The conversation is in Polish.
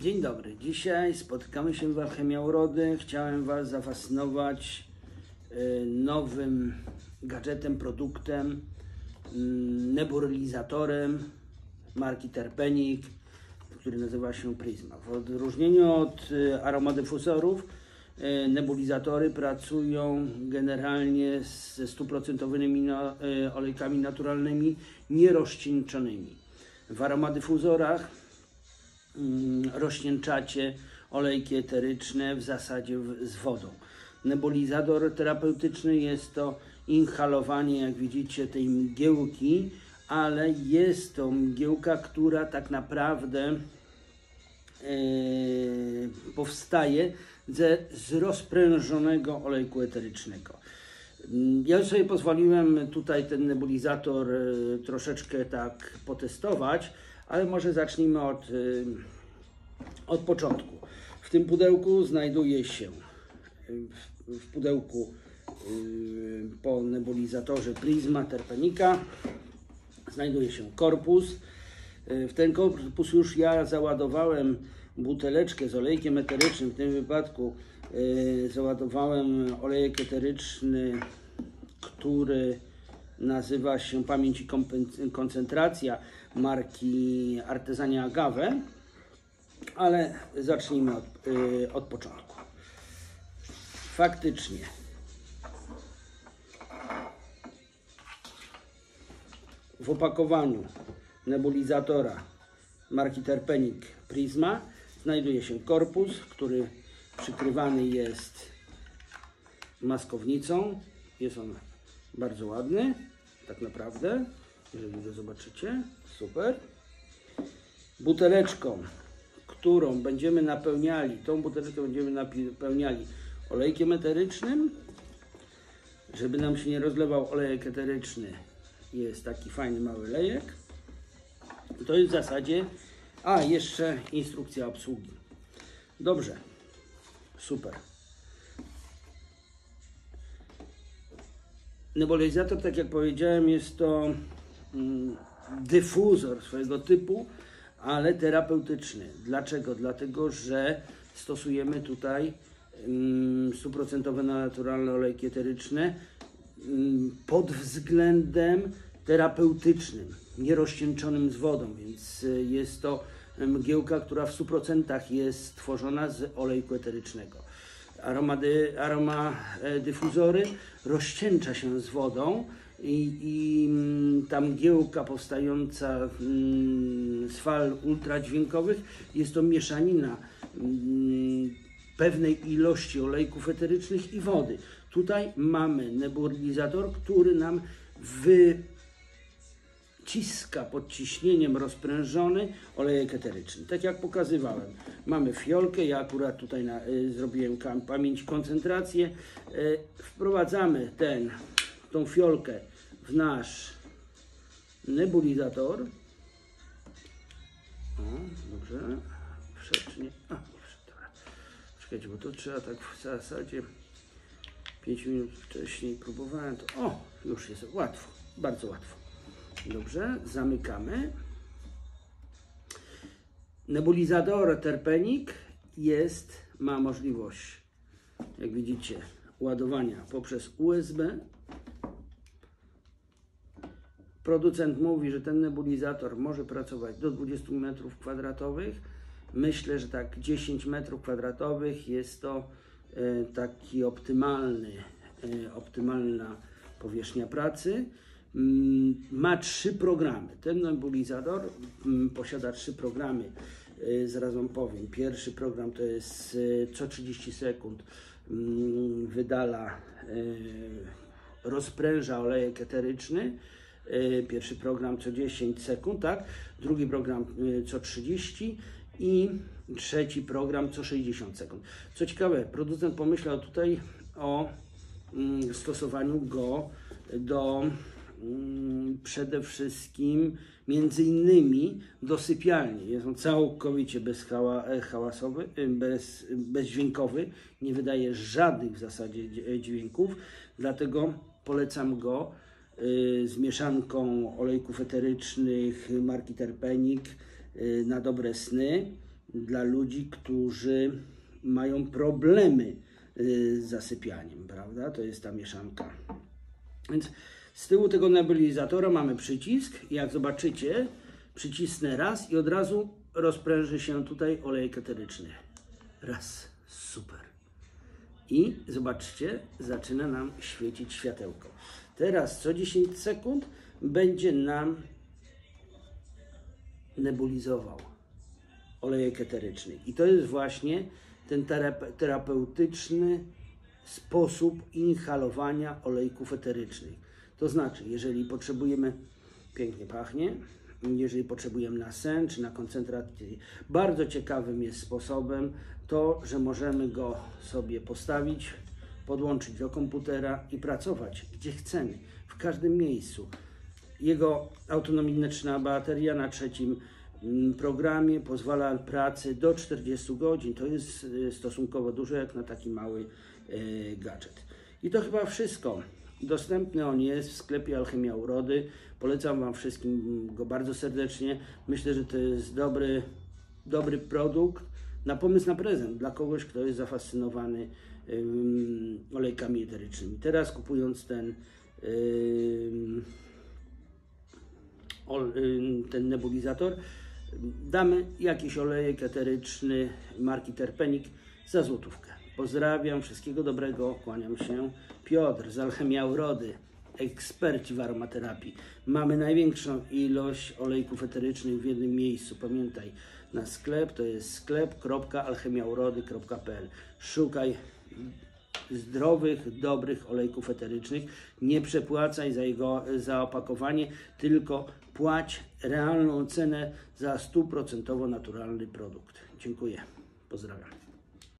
Dzień dobry. Dzisiaj spotykamy się w Alchemia Urody. Chciałem Was zafascynować y, nowym gadżetem, produktem, mm, nebulizatorem marki Terpenik, który nazywa się Prisma. W odróżnieniu od y, aromadyfusorów, y, nebulizatory pracują generalnie ze 100% na- y, olejkami naturalnymi, nierozcieńczonymi. W aromadyfuzorach mm, rozcieńczacie olejki eteryczne w zasadzie z wodą. Nebulizator terapeutyczny jest to inhalowanie, jak widzicie, tej mgiełki, ale jest to mgiełka, która tak naprawdę e, powstaje ze, z rozprężonego olejku eterycznego. Mm, Ja sobie pozwoliłem tutaj ten nebulizator e, troszeczkę tak potestować, ale może zacznijmy od, e, od początku. W tym pudełku znajduje się w, w pudełku e, po nebulizatorze Prisma Terpenika znajduje się korpus. W ten korpus już ja załadowałem buteleczkę z olejkiem eterycznym. W tym wypadku załadowałem olejek eteryczny, który nazywa się Pamięć i Koncentracja marki Artezania Agave. Ale zacznijmy od, e, od początku. Faktycznie w opakowaniu nebulizatora marki Terpenik Prisma znajduje się korpus, który przykrywany jest maskownicą. Jest on bardzo ładny, tak naprawdę, jeżeli go zobaczycie. Super. Buteleczką, którą będziemy napełniali, tą buteleczkę będziemy napełniali olejkiem eterycznym, żeby nam się nie rozlewał olejek eteryczny, jest taki fajny mały lejek. To jest w zasadzie. A, jeszcze instrukcja obsługi. Dobrze. Super. Nebulizator, tak jak powiedziałem, jest to dyfuzor swojego typu, ale terapeutyczny. Dlaczego? Dlatego, że stosujemy tutaj mm, stuprocentowe naturalne olejki eteryczne mm, pod względem terapeutycznym, nierozcieńczonym z wodą, więc y, jest to mgiełka, która w 100% jest stworzona z olejku eterycznego. Aroma, dy, aroma e, dyfuzory rozcieńcza się z wodą i, i mm, ta mgiełka powstająca mm, z fal ultradźwiękowych jest to mieszanina mm, pewnej ilości olejków eterycznych i wody. Tutaj mamy nebulizator, który nam wyciska pod ciśnieniem rozprężony olejek eteryczny. Tak jak pokazywałem, mamy fiolkę, ja akurat tutaj na, y, zrobiłem kam- pamięć koncentrację. Y, wprowadzamy ten, tą fiolkę w nasz nebulizator. O, dobrze. Wszedł czy nie? A, nie wszedł. Dobra. Czekajcie, bo to trzeba tak w zasadzie 5 minut wcześniej próbowałem to. O, już jest łatwo, bardzo łatwo. Dobrze, zamykamy. Nebulizator Terpenik jest, ma możliwość, jak widzicie, ładowania poprzez USB. Producent mówi, że ten nebulizator może pracować do 20 m2. Myślę, że tak 10 m2 jest to e, taki optymalny, e, optymalna powierzchnia pracy. Mm, Ma trzy programy. Ten nebulizator mm, posiada trzy programy. E, Zaraz Wam powiem. Pierwszy program to jest e, co 30 sekund mm, wydala, e, rozpręża olejek eteryczny. Pierwszy program co 10 sekund, tak? Drugi program co 30 i trzeci program co 60 sekund. Co ciekawe, producent pomyślał tutaj o stosowaniu go do przede wszystkim między innymi do sypialni. Jest on całkowicie bez hała, e, e, bez, bezdźwiękowy, nie wydaje żadnych w zasadzie dź- dźwięków, dlatego polecam go y, z mieszanką olejków eterycznych marki Terpenik y, na dobre sny. dla ludzi, którzy mają problemy y, z zasypianiem, prawda? To jest ta mieszanka. Więc z tyłu tego nebulizatora mamy przycisk. Jak zobaczycie, przycisnę raz i od razu rozpręży się tutaj olejek eteryczny. Raz, super. I zobaczcie, zaczyna nam świecić światełko. Teraz co 10 sekund będzie nam nebulizował olejek eteryczny. I to jest właśnie ten terape- terapeutyczny sposób inhalowania olejków eterycznych. To znaczy, jeżeli potrzebujemy, pięknie pachnie, jeżeli potrzebujemy na sen czy na koncentrację, bardzo ciekawym jest sposobem to, że możemy go sobie postawić, podłączyć do komputera i pracować gdzie chcemy, w każdym miejscu. Jego autonomiczna bateria na trzecim mm, programie pozwala pracy do 40 godzin. To jest y, stosunkowo dużo jak na taki mały y, gadżet. I to chyba wszystko. Dostępny on jest w sklepie Alchemia Urody. Polecam Wam wszystkim go bardzo serdecznie. Myślę, że to jest dobry, dobry produkt na pomysł na prezent dla kogoś, kto jest zafascynowany ym, olejkami eterycznymi. Teraz kupując ten ym, ten nebulizator, damy jakiś olejek eteryczny marki Terpenik za złotówkę. Pozdrawiam, wszystkiego dobrego, kłaniam się. Piotr z Alchemia Urody, eksperci w aromaterapii. Mamy największą ilość olejków eterycznych w jednym miejscu. Pamiętaj, na sklep to jest sklep.alchemiaurody.pl. Szukaj zdrowych, dobrych olejków eterycznych. Nie przepłacaj za jego za opakowanie, tylko płać realną cenę za stuprocentowo naturalny produkt. Dziękuję. Pozdrawiam.